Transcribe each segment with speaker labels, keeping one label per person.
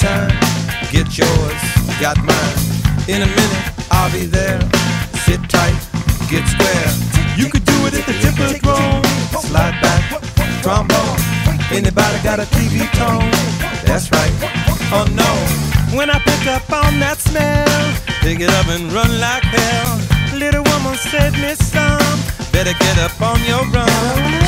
Speaker 1: time. Get yours, got mine. In a minute, I'll be there. Sit tight, get square. You could do it at the Hippodrome. Slide back, trombone. Anybody got a TV tone? That's right. Oh no. When I pick up on that smell, pick it up and run like hell. Little woman said, Miss Some, better get up on your run.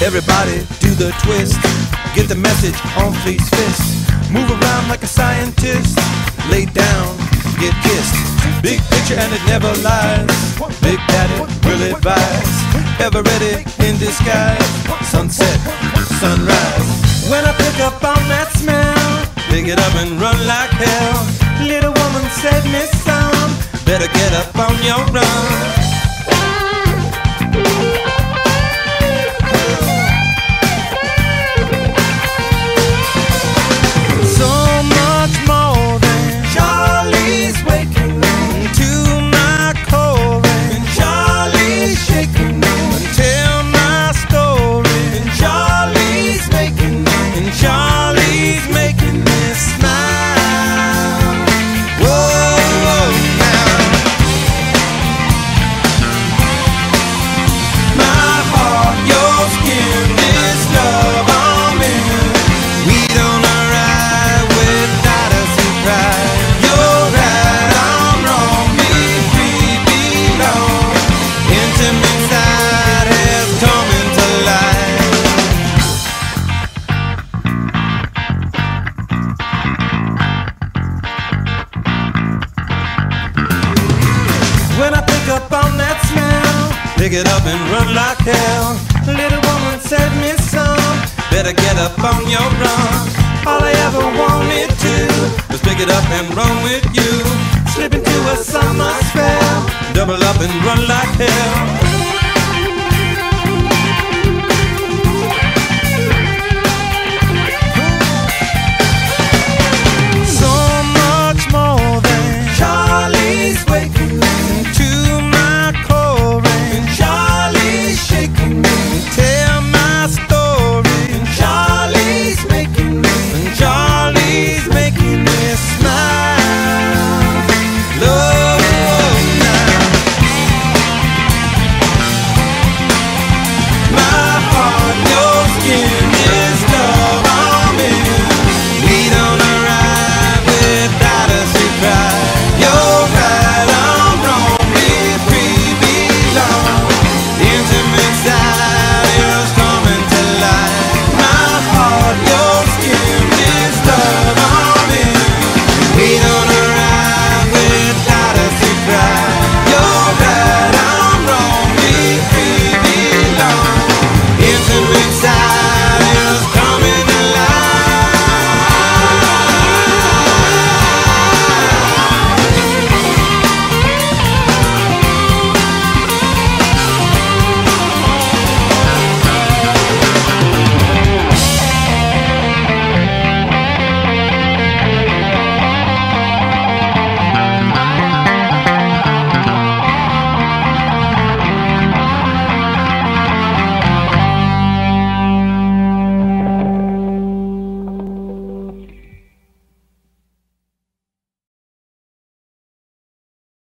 Speaker 1: Everybody do the twist. Get the message on Fleet's fist. Move around like a scientist. Lay down, get kissed. Big picture and it never lies. Big Daddy will advise. Ever ready in disguise. Sunset, sunrise. When I pick up on that smell, pick it up and run like hell. Little woman said, Miss Some, better get up on your run. It up and run like hell. Little woman said, Miss Some, better get up on your run. All I ever wanted to was pick it up and run with you. Slip into a summer spell, double up and run like hell. skin.